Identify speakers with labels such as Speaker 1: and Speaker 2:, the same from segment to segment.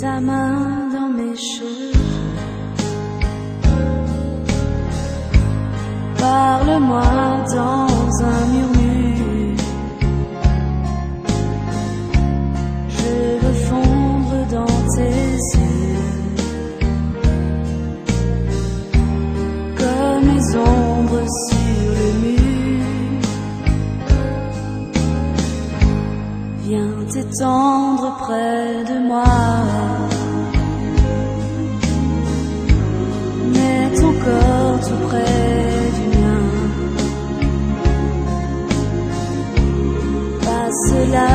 Speaker 1: ta main dans mes cheveux. Parle-moi dans un murmure. Je veux fondre dans tes yeux. Comme les ombres sur le mur. Viens t'étendre près de moi.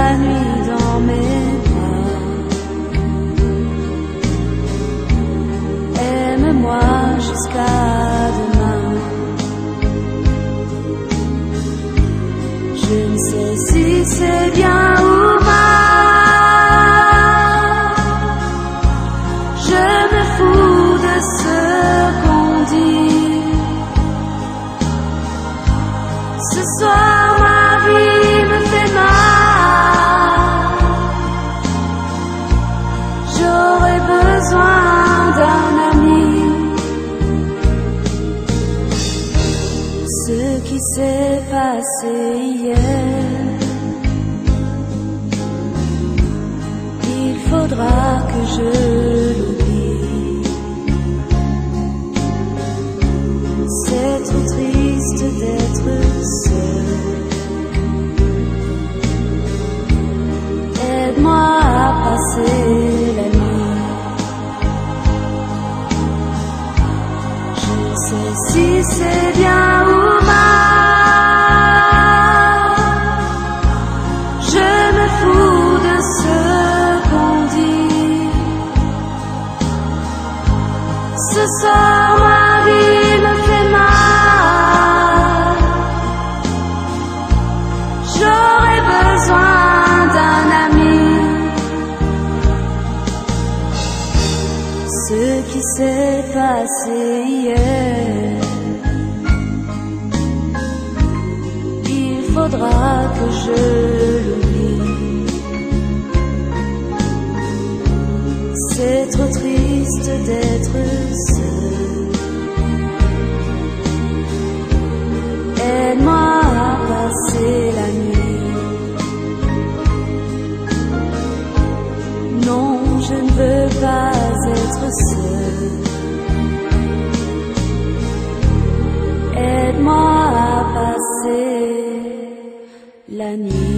Speaker 1: La nuit dans mes bras. Aime-moi jusqu'à demain. Je ne sais si c'est bien passé hier, il faudra que je l'oublie. C'est trop triste d'être seul. Aide-moi à passer la nuit. Je sais si c'est bien Ce soir, ma vie me fait mal. J'aurais besoin d'un ami. Ce qui s'est passé hier, il faudra que je l'oublie. C'est trop d'être seul. Aide-moi à passer la nuit. Non, je ne veux pas être seul. Aide-moi à passer la nuit.